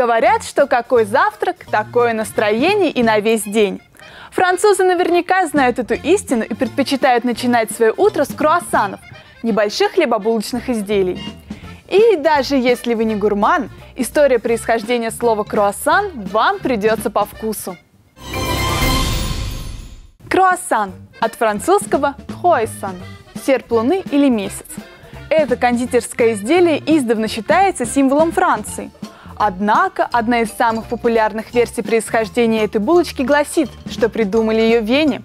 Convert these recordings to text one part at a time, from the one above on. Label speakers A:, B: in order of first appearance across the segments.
A: Говорят, что какой завтрак, такое настроение и на весь день. Французы наверняка знают эту истину и предпочитают начинать свое утро с круассанов, небольших хлебобулочных изделий. И даже если вы не гурман, история происхождения слова «круассан» вам придется по вкусу. Круассан от французского «хойсан» – серп луны или месяц. Это кондитерское изделие издавна считается символом Франции – Однако, одна из самых популярных версий происхождения этой булочки гласит, что придумали ее Вене.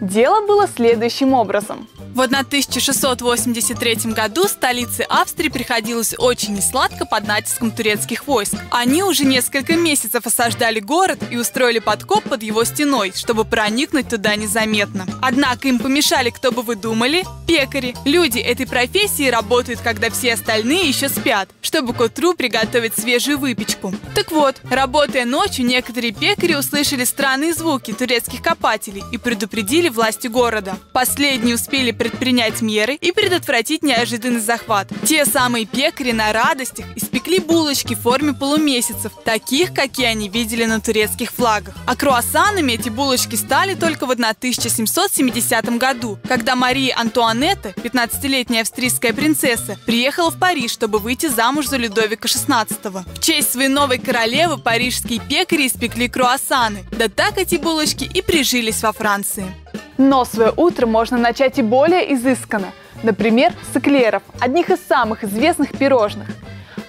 A: Дело было следующим образом.
B: В 1683 году столице Австрии приходилось очень несладко под натиском турецких войск. Они уже несколько месяцев осаждали город и устроили подкоп под его стеной, чтобы проникнуть туда незаметно. Однако им помешали, кто бы вы думали, пекари. Люди этой профессии работают, когда все остальные еще спят, чтобы к утру приготовить свежую выпечку. Так вот, работая ночью, некоторые пекари услышали странные звуки турецких копателей и предупредили власти города. Последние успели предпринять меры и предотвратить неожиданный захват. Те самые пекари на радостях испекли булочки в форме полумесяцев, таких, какие они видели на турецких флагах. А круассанами эти булочки стали только в 1770 году, когда Мария Антуанетта, 15-летняя австрийская принцесса, приехала в Париж, чтобы выйти замуж за Людовика XVI. В честь своей новой королевы парижские пекари испекли круассаны. Да так эти булочки и прижились во Франции.
A: Но свое утро можно начать и более изысканно. Например, с эклеров, одних из самых известных пирожных.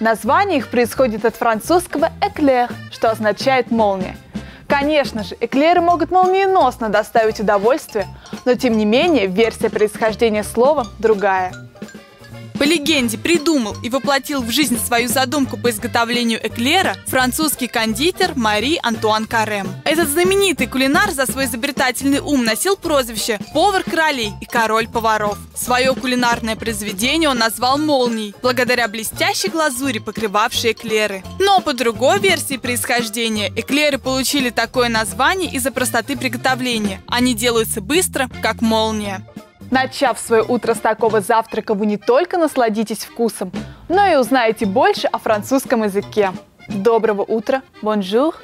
A: Название их происходит от французского «эклер», что означает «молния». Конечно же, эклеры могут молниеносно доставить удовольствие, но тем не менее версия происхождения слова другая –
B: по легенде, придумал и воплотил в жизнь свою задумку по изготовлению эклера французский кондитер Мари Антуан Карем. Этот знаменитый кулинар за свой изобретательный ум носил прозвище «Повар королей» и «Король поваров». Свое кулинарное произведение он назвал «Молнией», благодаря блестящей глазури, покрывавшей эклеры. Но по другой версии происхождения, эклеры получили такое название из-за простоты приготовления. Они делаются быстро, как молния.
A: Начав свое утро с такого завтрака, вы не только насладитесь вкусом, но и узнаете больше о французском языке. Доброго утра, bonjour!